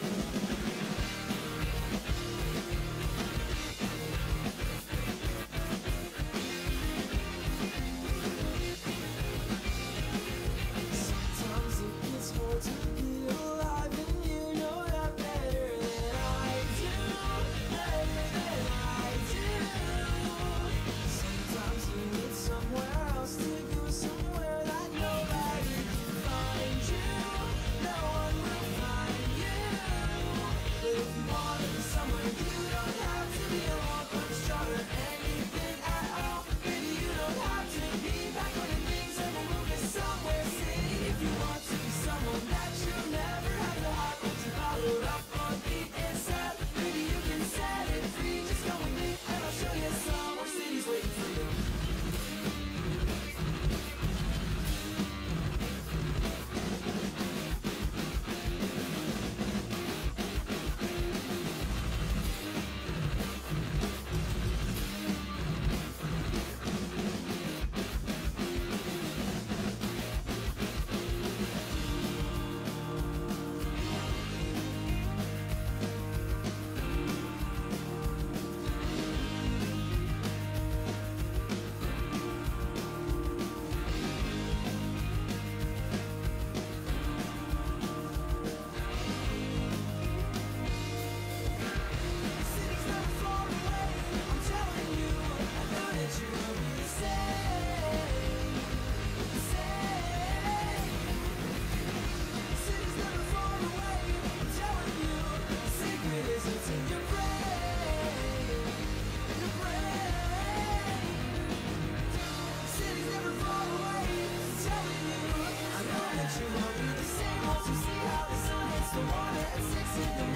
はい。Yeah. you won't be the same once you see how the sun hits the water at six in the